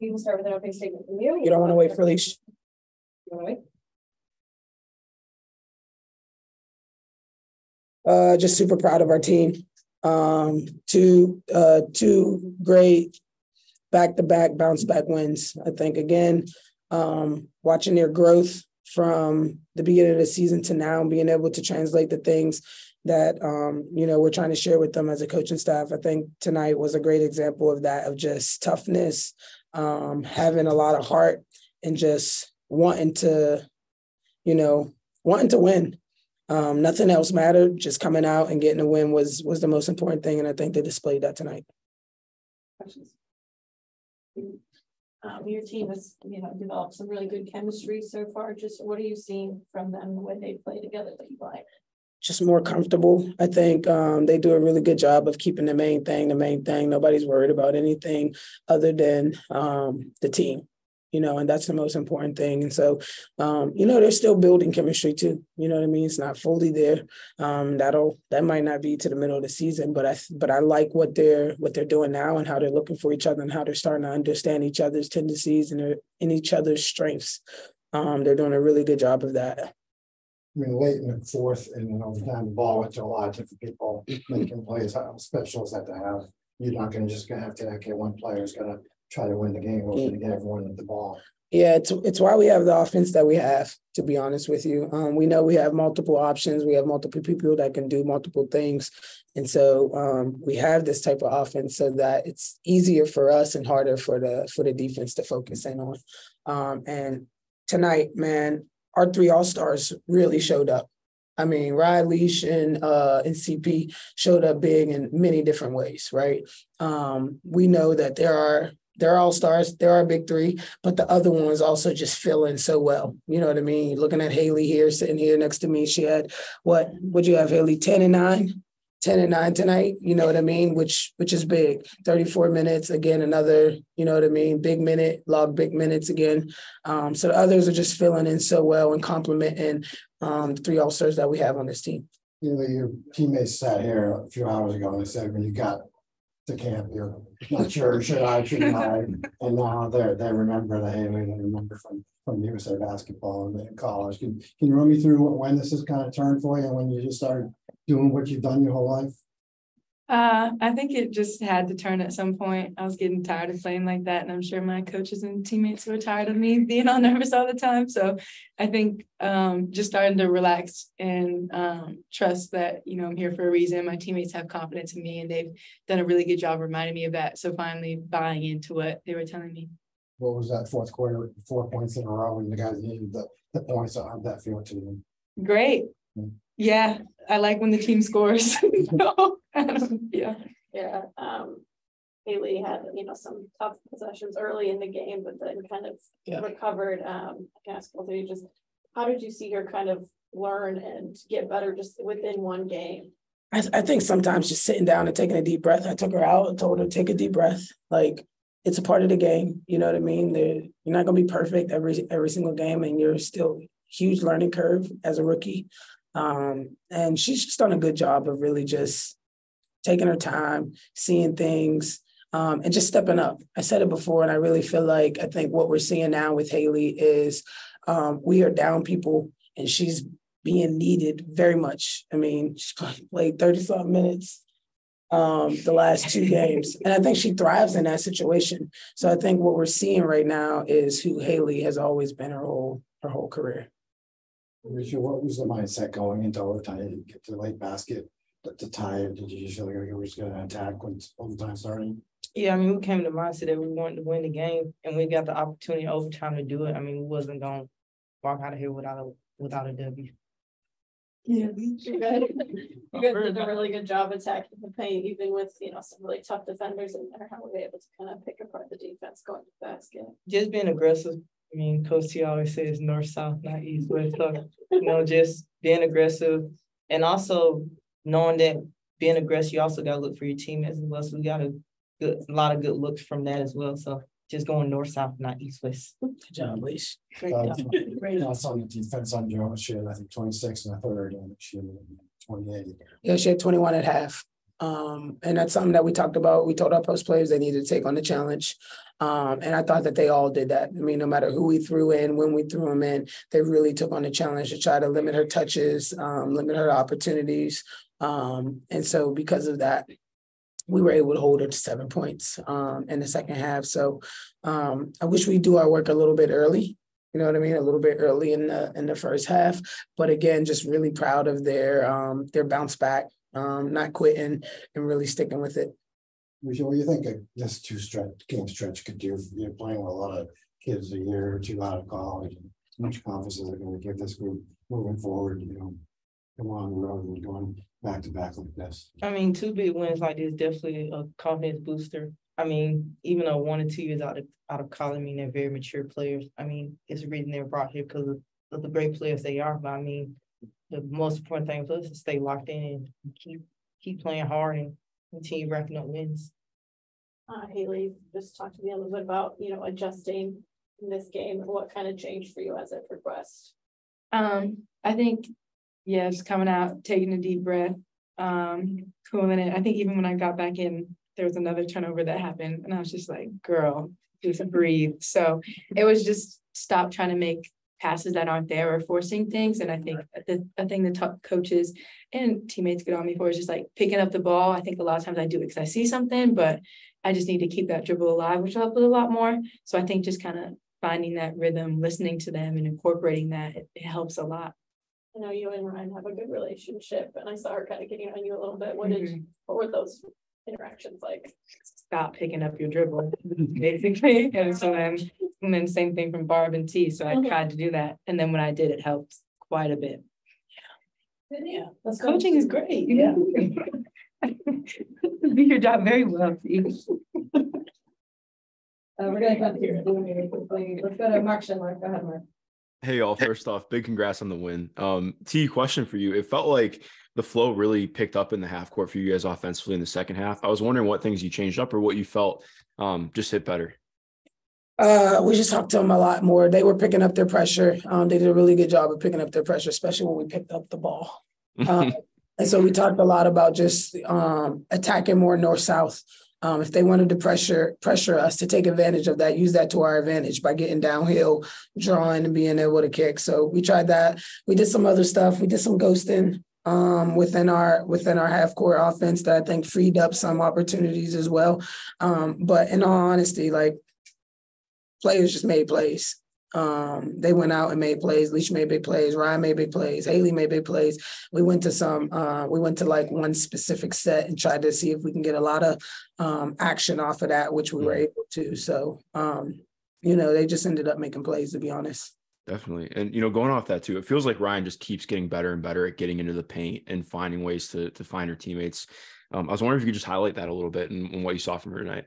We will start with an opening statement from you. You don't want to wait for Leash? You want to wait? Uh, just super proud of our team. Um, two, uh, two great back-to-back bounce back wins. I think again, um, watching their growth from the beginning of the season to now, and being able to translate the things that um, you know we're trying to share with them as a coaching staff. I think tonight was a great example of that, of just toughness, um, having a lot of heart, and just wanting to, you know, wanting to win. Um, nothing else mattered. Just coming out and getting a win was was the most important thing, and I think they displayed that tonight. Questions? Um, your team has, you know, developed some really good chemistry so far. Just what are you seeing from them when they play together that you like? Just more comfortable. I think um, they do a really good job of keeping the main thing the main thing. Nobody's worried about anything other than um, the team you know, and that's the most important thing. And so, um, you know, they're still building chemistry too. You know what I mean? It's not fully there. Um, that'll that might not be to the middle of the season, but I but I like what they're what they're doing now and how they're looking for each other and how they're starting to understand each other's tendencies and their in each other's strengths. Um, they're doing a really good job of that. I mean, late in the fourth and then ball went to a lot of different people making plays. How special is that to have? You're not going to just gonna have to okay, one player's gonna try to win the game. We're to get everyone the ball. Yeah, it's it's why we have the offense that we have. To be honest with you, um, we know we have multiple options. We have multiple people that can do multiple things, and so um, we have this type of offense so that it's easier for us and harder for the for the defense to focus in on. Um, and tonight, man, our three all stars really showed up. I mean, Riley and uh, and CP showed up big in many different ways, right? Um, we know that there are they're all stars. They're our big three, but the other ones also just fill in so well. You know what I mean? Looking at Haley here, sitting here next to me, she had what? Would you have Haley ten and nine? 10 and 9 tonight, you know what I mean, which which is big. 34 minutes again, another, you know what I mean, big minute, log big minutes again. Um, so the others are just filling in so well and complimenting um, the three all-stars that we have on this team. You know, your teammates sat here a few hours ago and they said when you got to camp. You're not sure, should I, shouldn't I? And now they they remember the Haley, they remember from from USA basketball in college. Can can you run me through when this has kind of turned for you and when you just started doing what you've done your whole life? Uh, I think it just had to turn at some point. I was getting tired of playing like that, and I'm sure my coaches and teammates were tired of me being all nervous all the time. So I think um, just starting to relax and um, trust that you know I'm here for a reason. My teammates have confidence in me, and they've done a really good job reminding me of that. So finally buying into what they were telling me. What was that fourth quarter? Four points in a row, and the guys needed the, the points. How that feel to them. Great. Mm-hmm. Yeah, I like when the team scores. yeah. Yeah. Um, Haley had, you know, some tough possessions early in the game, but then kind of yeah. recovered. Um, I can ask both of you just how did you see her kind of learn and get better just within one game? I, I think sometimes just sitting down and taking a deep breath. I took her out and told her take a deep breath. Like it's a part of the game. You know what I mean? They're, you're not gonna be perfect every every single game, and you're still huge learning curve as a rookie. Um, and she's just done a good job of really just taking her time, seeing things, um, and just stepping up. I said it before, and I really feel like I think what we're seeing now with Haley is um, we are down people, and she's being needed very much. I mean, she's played 30 something minutes um, the last two games. And I think she thrives in that situation. So I think what we're seeing right now is who Haley has always been her whole her whole career. Richard, what was the mindset going into overtime? Did you get to the late basket to tie it? Did you just feel like you were just going to attack when overtime started? Yeah, I mean, we came to the mindset that we wanted to win the game, and we got the opportunity overtime to do it. I mean, we wasn't going to walk out of here without a without a W. Yeah, you guys, you guys did a really good job attacking the paint, even with you know some really tough defenders in there. How were they able to kind of pick apart the defense going to the basket? Just being aggressive, I mean, Coach T always says north, south, not east, west. So, you know, just being aggressive and also knowing that being aggressive, you also got to look for your teammates as well. So we got a good, a lot of good looks from that as well. So just going north, south, not east, west. Good job, Leash. Great uh, job. Great. That's on the defense on Joe. She had, I think, 26 and a third, and she had 28. Yeah, she had 21 at half. Um, and that's something that we talked about. We told our post players they needed to take on the challenge. Um, and I thought that they all did that. I mean, no matter who we threw in, when we threw them in, they really took on the challenge to try to limit her touches, um, limit her opportunities. Um, and so because of that, we were able to hold her to seven points um, in the second half. So um, I wish we do our work a little bit early. You know what I mean? A little bit early in the in the first half, but again, just really proud of their um, their bounce back, um, not quitting and really sticking with it. What do you think this two stretch game stretch could do? You're playing with a lot of kids a year or two out of college. How much confidence is it going to give this group moving forward? You know, come on the road and going back to back like this. I mean, two big wins like this definitely a confidence booster. I mean, even though one or two years out of out of college, I mean, they're very mature players. I mean, it's a reason they're brought here because of, of, the great players they are. But I mean, the most important thing for us is to stay locked in and keep keep playing hard and continue racking up wins. Uh, Haley, just talk to me a little bit about you know adjusting in this game and what kind of changed for you as it progressed. Um, I think yeah, just coming out, taking a deep breath, um, cooling it. I think even when I got back in, there was another turnover that happened, and I was just like, girl, just breathe. So it was just stop trying to make passes that aren't there or forcing things. And I think the, the thing the top coaches and teammates get on me for is just like picking up the ball. I think a lot of times I do it because I see something, but I just need to keep that dribble alive, which helps a lot more. So I think just kind of finding that rhythm, listening to them and incorporating that, it, it helps a lot. I know you and Rhyne have a good relationship, and I saw her kind of getting on you a little bit. What did mm-hmm. what were those interactions like? Stop picking up your dribble, basically. and so then and then same thing from Barb and T. So I mm-hmm. tried to do that. And then when I did, it helped quite a bit. Yeah, that's coaching is great. Yeah. do your job very well, T. Uh, we're gonna come here. Let's go to Mark Schindler. Go ahead, Mark. Hey, y'all. First off, big congrats on the win. Um, T, question for you. It felt like the flow really picked up in the half court for you guys offensively in the second half. I was wondering what things you changed up or what you felt um, just hit better. Uh, we just talked to them a lot more. They were picking up their pressure. Um, they did a really good job of picking up their pressure, especially when we picked up the ball. Um, and so we talked a lot about just um, attacking more north south. Um, if they wanted to pressure pressure us to take advantage of that, use that to our advantage by getting downhill, drawing, and being able to kick. So we tried that. We did some other stuff. We did some ghosting um, within our within our half court offense that I think freed up some opportunities as well. Um, but in all honesty, like players just made plays. Um, they went out and made plays. Leash made big plays. Rhyne made big plays. Haley made big plays. We went to some. Uh, we went to like one specific set and tried to see if we can get a lot of um, action off of that, which we were able to. So, um, you know, they just ended up making plays. To be honest. Definitely. And you know, going off that too, it feels like Rhyne just keeps getting better and better at getting into the paint and finding ways to to find her teammates. Um, I was wondering if you could just highlight that a little bit and, and what you saw from her tonight.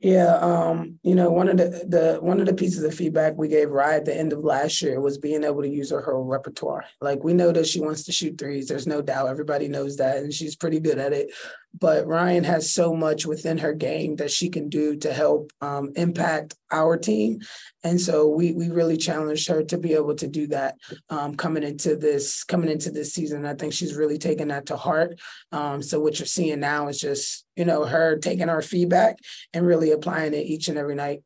Yeah, um, you know, one of the the one of the pieces of feedback we gave Rye at the end of last year was being able to use her whole repertoire. Like we know that she wants to shoot threes. There's no doubt. Everybody knows that, and she's pretty good at it but Rhyne has so much within her game that she can do to help um, impact our team. And so we we really challenged her to be able to do that um, coming into this coming into this season. I think she's really taken that to heart. Um, so what you're seeing now is just you know her taking our feedback and really applying it each and every night.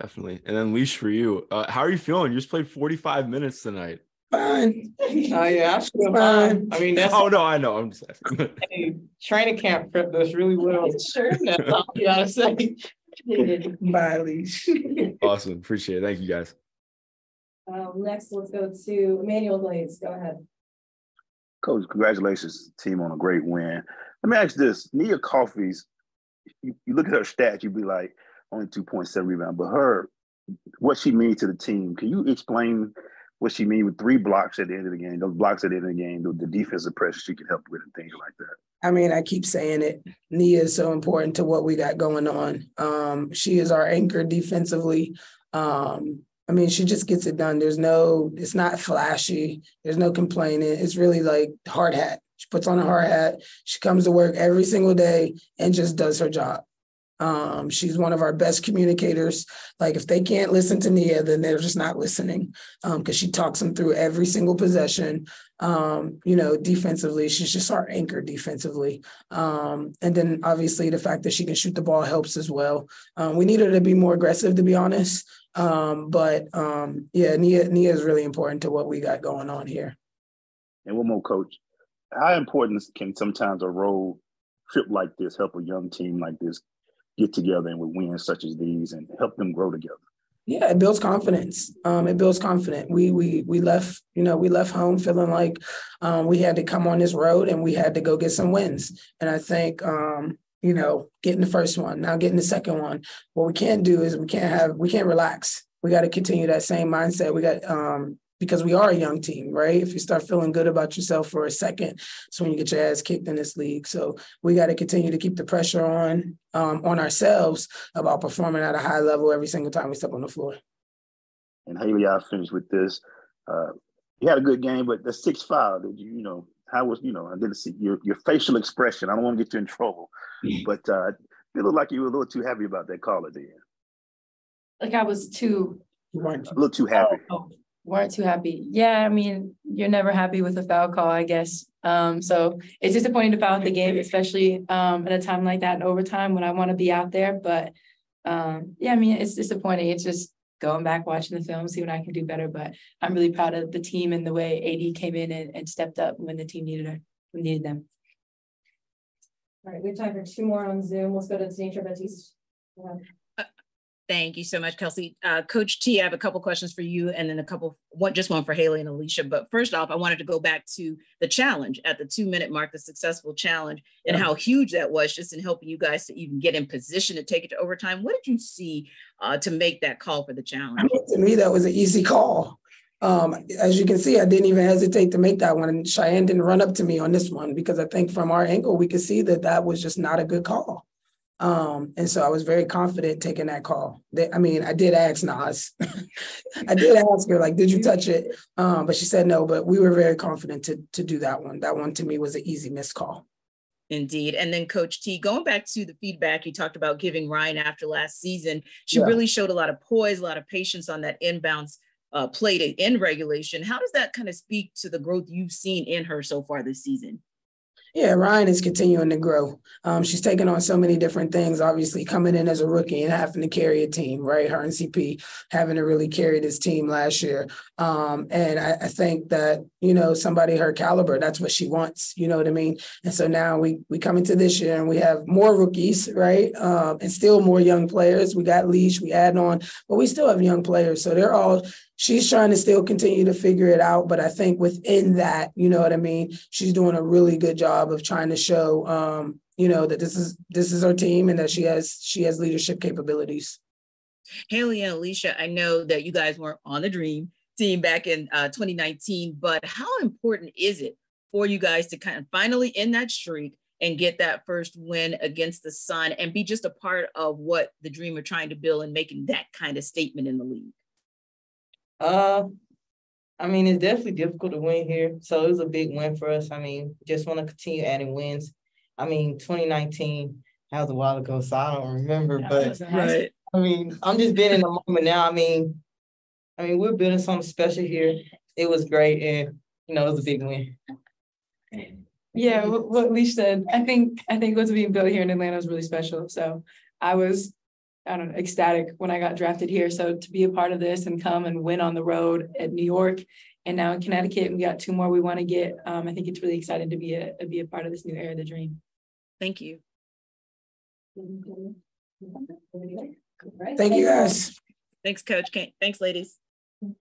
Definitely. And then leash for you. Uh, how are you feeling? You just played 45 minutes tonight fine. Oh yeah, I feel fine. I mean, that's oh no, I know. I'm just asking. hey, training camp prepped us really well. Sure, that's all you gotta say. Bye, Leash. awesome, appreciate it. Thank you, guys. Um, next, let's go to Emmanuel Glaze. Go ahead. Coach, congratulations, team, on a great win. Let me ask this: Nia Coffey's, you, you look at her stats, you'd be like, only two point seven rebound, but her, what she means to the team. Can you explain? What she mean with three blocks at the end of the game. Those blocks at the end of the game, the, the defensive pressure she can help with and things like that. I mean, I keep saying it. Nia is so important to what we got going on. Um, she is our anchor defensively. Um, I mean, she just gets it done. There's no, it's not flashy. There's no complaining. It's really like hard hat. She puts on a hard hat. She comes to work every single day and just does her job. Um, she's one of our best communicators. Like if they can't listen to Nia, then they're just not listening because um, she talks them through every single possession. Um, you know, defensively, she's just our anchor defensively. Um, and then obviously the fact that she can shoot the ball helps as well. Um, we need her to be more aggressive, to be honest. Um, but yeah, Nia Nia is really important to what we got going on here. And one more, coach. How important can sometimes a road trip like this help a young team like this get together and with wins such as these and help them grow together? Yeah, it builds confidence. Um, it builds confidence. We we we left, you know, we left home feeling like um, we had to come on this road and we had to go get some wins. And I think um, you know, getting the first one, now getting the second one. What we can't do is we can't have we can't relax. We got to continue that same mindset. We got um because we are a young team, right? If you start feeling good about yourself for a second, it's when you get your ass kicked in this league. So we got to continue to keep the pressure on um, on ourselves about performing at a high level every single time we step on the floor. And Haley, I'll finish with this. Uh, you had a good game, but the six foul, did you, you know, how was, you know, I didn't see your, your facial expression. I don't want to get you in trouble, but uh, it looked like you were a little too happy about that call at the end. Like I was too. You weren't a little too happy. Oh, oh weren't too happy. Yeah, I mean, you're never happy with a foul call, I guess. Um, so it's disappointing to foul out the game, especially um at a time like that in overtime when I want to be out there. But um, yeah, I mean, it's disappointing. It's just going back, watching the film, see what I can do better. But I'm really proud of the team and the way AD came in and, and stepped up when the team needed her, needed them. All right, we have time for two more on Zoom. Let's go to Tanisha Batiste. Thank you so much, Kelsey. Uh, Coach T, I have a couple questions for you and then a couple, one, just one for Haley and Allisha. But first off, I wanted to go back to the challenge at the two minute mark, the successful challenge, and yeah. how huge that was just in helping you guys to even get in position to take it to overtime. What did you see uh, to make that call for the challenge? I mean, to me, that was an easy call. Um, as you can see, I didn't even hesitate to make that one. And Cheyenne didn't run up to me on this one because I think from our angle, we could see that that was just not a good call. Um, and so I was very confident taking that call. I mean, I did ask Naz. I did ask her, like, did you touch it? Um, but she said no, but we were very confident to to do that one. That one to me was an easy missed call. Indeed. And then Coach T, going back to the feedback you talked about giving Rhyne after last season, she yeah. really showed a lot of poise, a lot of patience on that inbounds uh, play to end regulation. How does that kind of speak to the growth you've seen in her so far this season? Yeah, Rhyne is continuing to grow. Um, she's taking on so many different things, obviously coming in as a rookie and having to carry a team, right? Her and CP having to really carry this team last year. Um, and I, I, think that, you know, somebody her caliber, that's what she wants, you know what I mean? And so now we we come into this year and we have more rookies, right? Um, and still more young players. We got Leash, we add on, but we still have young players. So they're all she's trying to still continue to figure it out. But I think within that, you know what I mean, she's doing a really good job of trying to show, um, you know, that this is this is her team and that she has she has leadership capabilities. Haley and Allisha, I know that you guys weren't on the Dream team back in uh, 2019, but how important is it for you guys to kind of finally end that streak and get that first win against the Sun and be just a part of what the Dream are trying to build and making that kind of statement in the league? Uh, I mean, it's definitely difficult to win here. So it was a big win for us. I mean, just want to continue adding wins. I mean, 2019, that was a while ago, so I don't remember. But right. I mean, I'm just being in the moment now. I mean, I mean, we're building something special here. It was great, and you know, it was a big win. Yeah, what Leash said. I think I think what's being built here in Atlanta is really special. So I was I don't know, ecstatic when I got drafted here. So to be a part of this and come and win on the road at New York and now in Connecticut, we got two more we want to get. Um, I think it's really exciting to be a be a part of this new era of the dream. Thank you. Thank you guys. Thanks, Coach. Thanks, ladies.